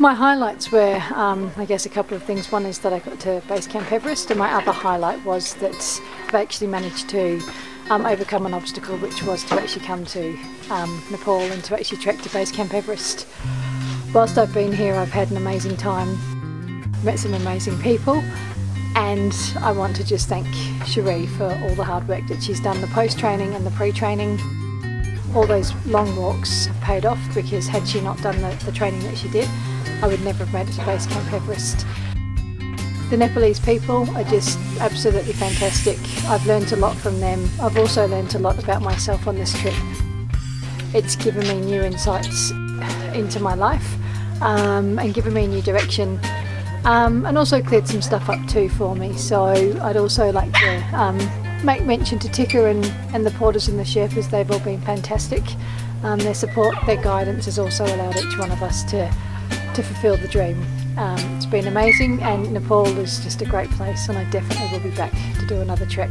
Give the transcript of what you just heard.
My highlights were, um, I guess, a couple of things. One is that I got to Base Camp Everest, and my other highlight was that I've actually managed to um, overcome an obstacle, which was to actually come to um, Nepal and to actually trek to Base Camp Everest. Whilst I've been here, I've had an amazing time, met some amazing people, and I want to just thank Cherie for all the hard work that she's done, the post training and the pre training. All those long walks have paid off because had she not done the, the training that she did, I would never have made it to Base Camp Everest. The Nepalese people are just absolutely fantastic. I've learned a lot from them. I've also learned a lot about myself on this trip. It's given me new insights into my life um, and given me a new direction um, and also cleared some stuff up too for me. So I'd also like to um, make mention to Tika and, and the porters and the Sherpas. They've all been fantastic. Um, their support, their guidance has also allowed each one of us to to fulfil the dream. Um, it's been amazing and Nepal is just a great place and I definitely will be back to do another trek.